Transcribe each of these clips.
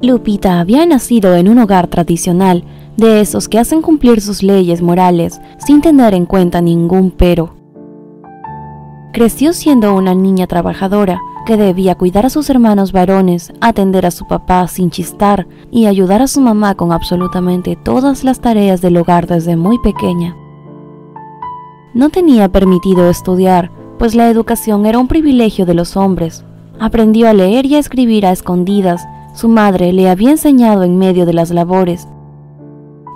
Lupita había nacido en un hogar tradicional, de esos que hacen cumplir sus leyes morales sin tener en cuenta ningún pero. Creció siendo una niña trabajadora que debía cuidar a sus hermanos varones, atender a su papá sin chistar y ayudar a su mamá con absolutamente todas las tareas del hogar desde muy pequeña. No tenía permitido estudiar, pues la educación era un privilegio de los hombres. Aprendió a leer y a escribir a escondidas, su madre le había enseñado en medio de las labores,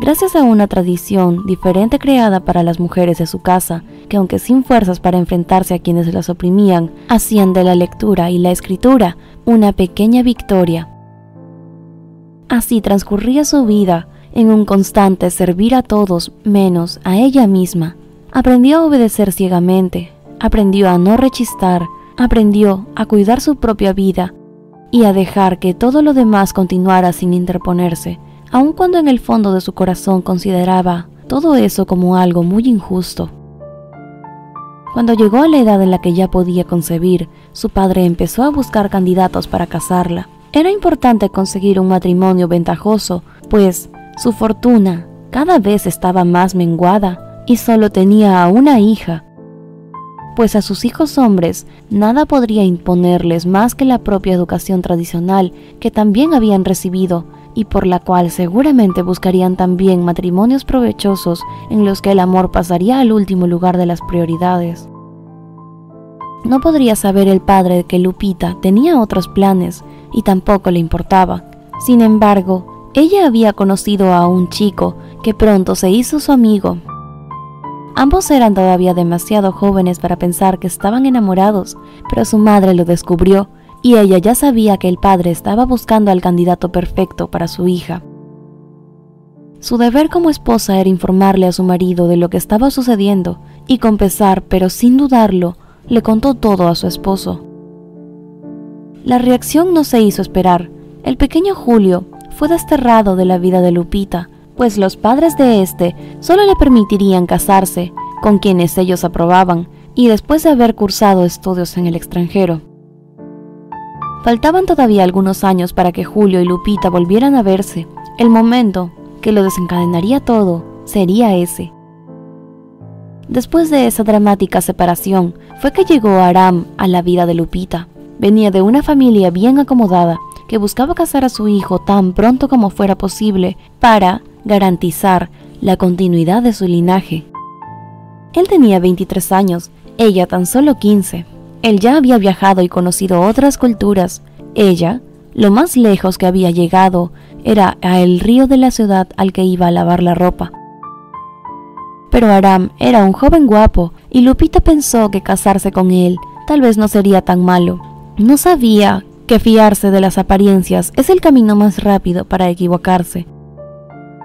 Gracias a una tradición diferente creada para las mujeres de su casa, que aunque sin fuerzas para enfrentarse a quienes las oprimían, hacían de la lectura y la escritura una pequeña victoria. Así transcurría su vida en un constante servir a todos menos a ella misma. Aprendió a obedecer ciegamente, aprendió a no rechistar, aprendió a cuidar su propia vida y a dejar que todo lo demás continuara sin interponerse aun cuando en el fondo de su corazón consideraba todo eso como algo muy injusto. Cuando llegó a la edad en la que ya podía concebir, su padre empezó a buscar candidatos para casarla. Era importante conseguir un matrimonio ventajoso, pues su fortuna cada vez estaba más menguada y solo tenía a una hija, pues a sus hijos hombres nada podría imponerles más que la propia educación tradicional que también habían recibido y por la cual seguramente buscarían también matrimonios provechosos en los que el amor pasaría al último lugar de las prioridades. No podría saber el padre que Lupita tenía otros planes y tampoco le importaba. Sin embargo, ella había conocido a un chico que pronto se hizo su amigo. Ambos eran todavía demasiado jóvenes para pensar que estaban enamorados, pero su madre lo descubrió y ella ya sabía que el padre estaba buscando al candidato perfecto para su hija. Su deber como esposa era informarle a su marido de lo que estaba sucediendo y con pesar, pero sin dudarlo, le contó todo a su esposo. La reacción no se hizo esperar. El pequeño Julio fue desterrado de la vida de Lupita, pues los padres de éste solo le permitirían casarse con quienes ellos aprobaban y después de haber cursado estudios en el extranjero. Faltaban todavía algunos años para que Julio y Lupita volvieran a verse. El momento que lo desencadenaría todo sería ese. Después de esa dramática separación, fue que llegó Aram a la vida de Lupita. Venía de una familia bien acomodada que buscaba casar a su hijo tan pronto como fuera posible para garantizar la continuidad de su linaje. Él tenía 23 años, ella tan solo 15. Él ya había viajado y conocido otras culturas. Ella, lo más lejos que había llegado, era a el río de la ciudad al que iba a lavar la ropa. Pero Aram era un joven guapo y Lupita pensó que casarse con él tal vez no sería tan malo. No sabía que fiarse de las apariencias es el camino más rápido para equivocarse.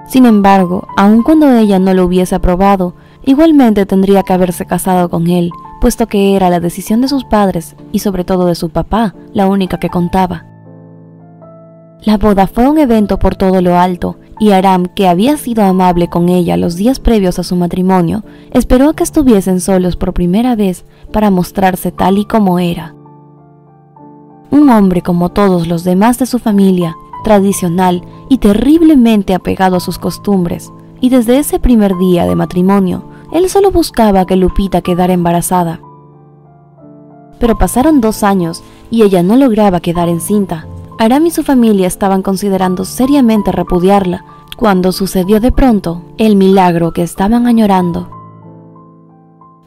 Sin embargo, aun cuando ella no lo hubiese aprobado, igualmente tendría que haberse casado con él, puesto que era la decisión de sus padres y sobre todo de su papá la única que contaba. La boda fue un evento por todo lo alto, y Aram, que había sido amable con ella los días previos a su matrimonio, esperó a que estuviesen solos por primera vez para mostrarse tal y como era. Un hombre como todos los demás de su familia, tradicional y terriblemente apegado a sus costumbres, y desde ese primer día de matrimonio él solo buscaba que Lupita quedara embarazada. Pero pasaron dos años y ella no lograba quedar encinta. Aram y su familia estaban considerando seriamente repudiarla cuando sucedió de pronto el milagro que estaban añorando.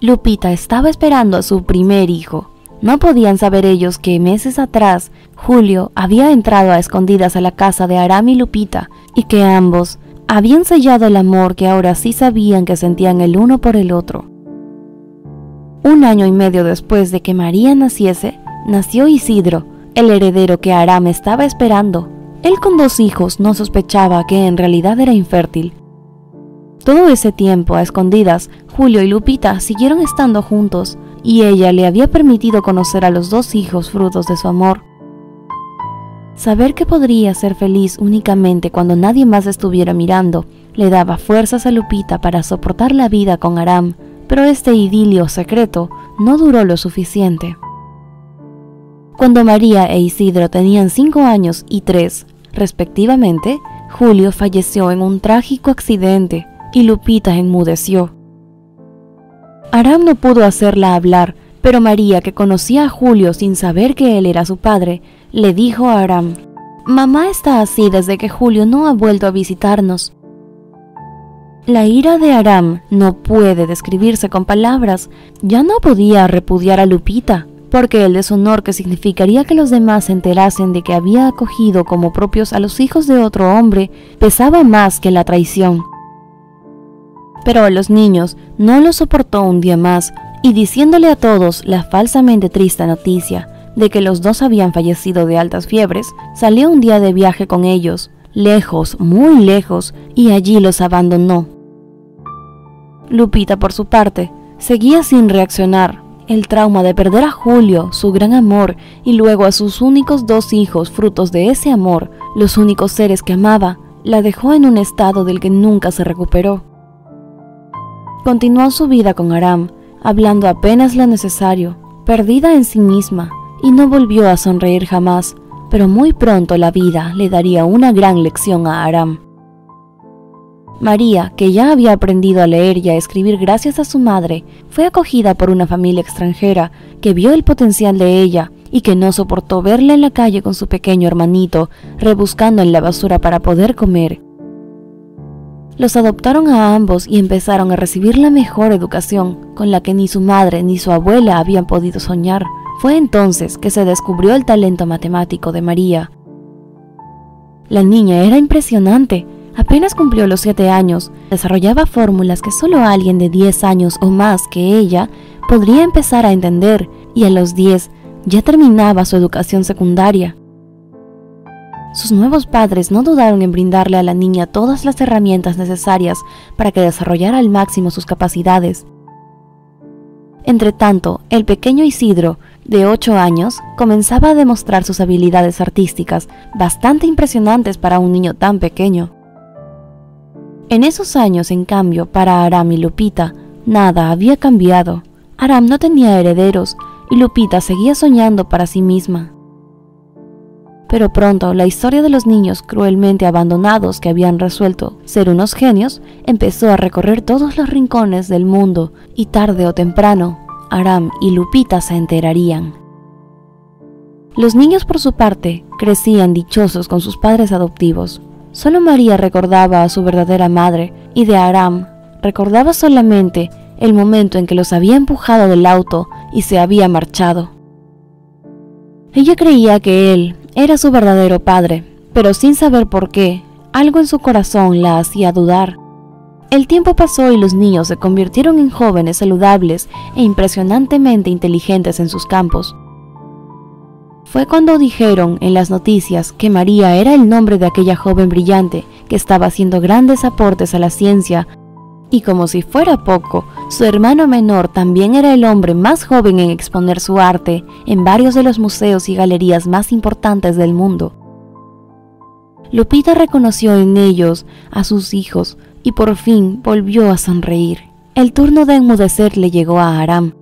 Lupita estaba esperando a su primer hijo. No podían saber ellos que meses atrás Julio había entrado a escondidas a la casa de Aram y Lupita y que ambos habían sellado el amor que ahora sí sabían que sentían el uno por el otro. Un año y medio después de que María naciese, nació Isidro, el heredero que Aram estaba esperando. Él con dos hijos no sospechaba que en realidad era infértil. Todo ese tiempo, a escondidas, Julio y Lupita siguieron estando juntos, y ella le había permitido conocer a los dos hijos frutos de su amor. Saber que podría ser feliz únicamente cuando nadie más estuviera mirando le daba fuerzas a Lupita para soportar la vida con Aram, pero este idilio secreto no duró lo suficiente. Cuando María e Isidro tenían cinco años y tres, respectivamente, Julio falleció en un trágico accidente y Lupita enmudeció. Aram no pudo hacerla hablar, pero María, que conocía a Julio sin saber que él era su padre, le dijo a Aram, Mamá está así desde que Julio no ha vuelto a visitarnos. La ira de Aram no puede describirse con palabras. Ya no podía repudiar a Lupita, porque el deshonor que significaría que los demás se enterasen de que había acogido como propios a los hijos de otro hombre pesaba más que la traición. Pero a los niños no lo soportó un día más y diciéndole a todos la falsamente triste noticia de que los dos habían fallecido de altas fiebres, salió un día de viaje con ellos, lejos, muy lejos, y allí los abandonó. Lupita, por su parte, seguía sin reaccionar, el trauma de perder a Julio, su gran amor, y luego a sus únicos dos hijos, frutos de ese amor, los únicos seres que amaba, la dejó en un estado del que nunca se recuperó. Continuó su vida con Aram, hablando apenas lo necesario, perdida en sí misma, y no volvió a sonreír jamás, pero muy pronto la vida le daría una gran lección a Aram. María, que ya había aprendido a leer y a escribir gracias a su madre, fue acogida por una familia extranjera que vio el potencial de ella y que no soportó verla en la calle con su pequeño hermanito, rebuscando en la basura para poder comer. Los adoptaron a ambos y empezaron a recibir la mejor educación, con la que ni su madre ni su abuela habían podido soñar. Fue entonces que se descubrió el talento matemático de María. La niña era impresionante, Apenas cumplió los 7 años, desarrollaba fórmulas que solo alguien de 10 años o más que ella podría empezar a entender y a los 10 ya terminaba su educación secundaria. Sus nuevos padres no dudaron en brindarle a la niña todas las herramientas necesarias para que desarrollara al máximo sus capacidades. Entretanto, el pequeño Isidro, de 8 años, comenzaba a demostrar sus habilidades artísticas, bastante impresionantes para un niño tan pequeño. En esos años, en cambio, para Aram y Lupita, nada había cambiado. Aram no tenía herederos y Lupita seguía soñando para sí misma. Pero pronto la historia de los niños cruelmente abandonados que habían resuelto ser unos genios empezó a recorrer todos los rincones del mundo y tarde o temprano Aram y Lupita se enterarían. Los niños por su parte crecían dichosos con sus padres adoptivos, Solo María recordaba a su verdadera madre y de Aram recordaba solamente el momento en que los había empujado del auto y se había marchado. Ella creía que él era su verdadero padre, pero sin saber por qué, algo en su corazón la hacía dudar. El tiempo pasó y los niños se convirtieron en jóvenes saludables e impresionantemente inteligentes en sus campos fue cuando dijeron en las noticias que María era el nombre de aquella joven brillante que estaba haciendo grandes aportes a la ciencia, y como si fuera poco, su hermano menor también era el hombre más joven en exponer su arte en varios de los museos y galerías más importantes del mundo. Lupita reconoció en ellos a sus hijos y por fin volvió a sonreír. El turno de enmudecer le llegó a Aram,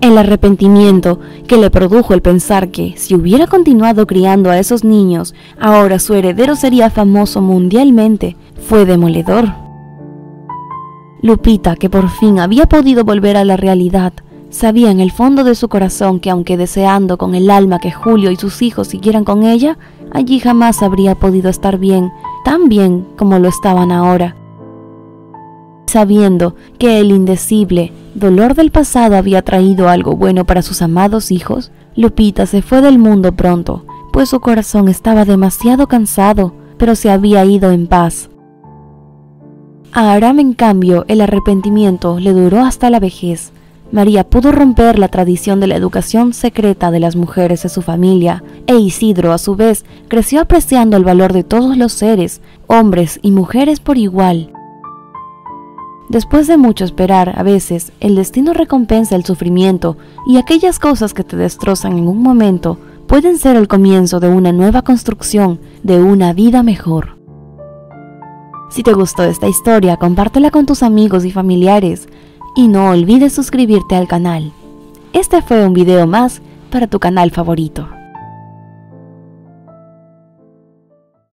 el arrepentimiento que le produjo el pensar que, si hubiera continuado criando a esos niños, ahora su heredero sería famoso mundialmente, fue demoledor. Lupita, que por fin había podido volver a la realidad, sabía en el fondo de su corazón que aunque deseando con el alma que Julio y sus hijos siguieran con ella, allí jamás habría podido estar bien, tan bien como lo estaban ahora sabiendo que el indecible dolor del pasado había traído algo bueno para sus amados hijos, Lupita se fue del mundo pronto, pues su corazón estaba demasiado cansado, pero se había ido en paz. A en cambio, el arrepentimiento le duró hasta la vejez. María pudo romper la tradición de la educación secreta de las mujeres de su familia, e Isidro, a su vez, creció apreciando el valor de todos los seres, hombres y mujeres por igual. Después de mucho esperar, a veces, el destino recompensa el sufrimiento y aquellas cosas que te destrozan en un momento pueden ser el comienzo de una nueva construcción, de una vida mejor. Si te gustó esta historia, compártela con tus amigos y familiares y no olvides suscribirte al canal. Este fue un video más para tu canal favorito.